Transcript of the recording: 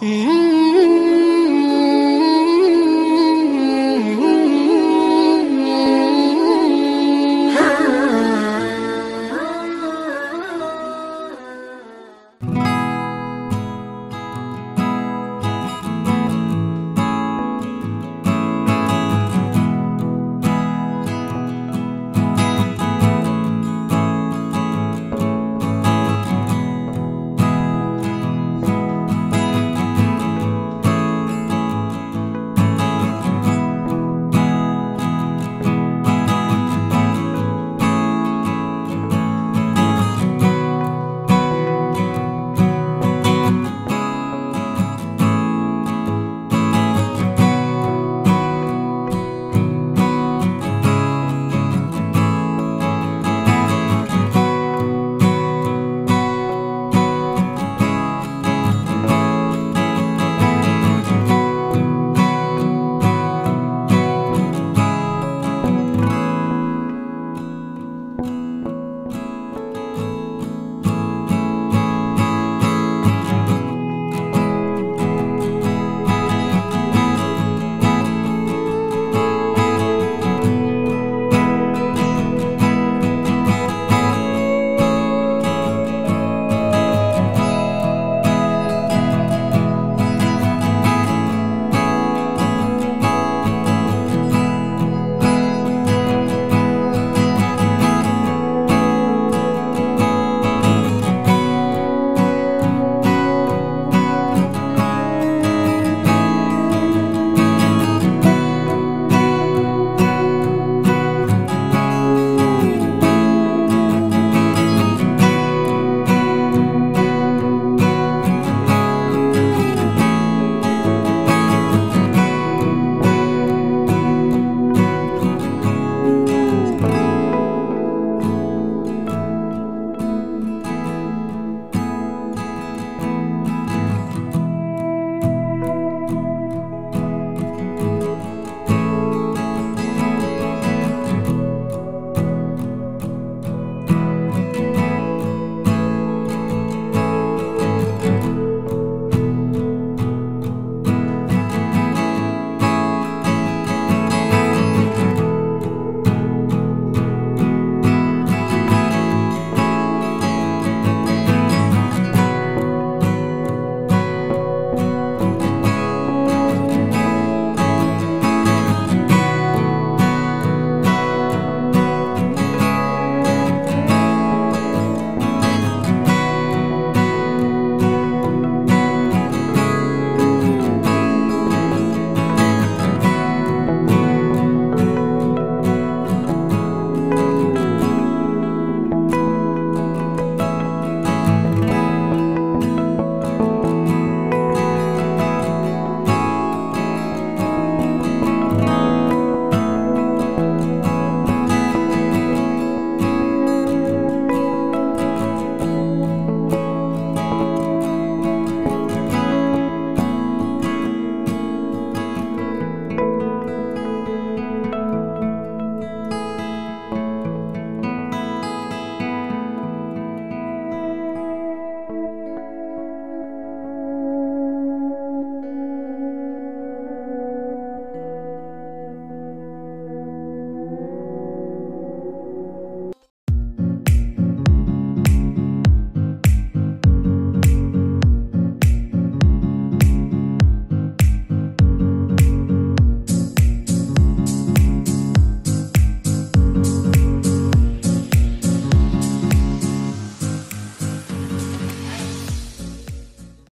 Mm-hmm.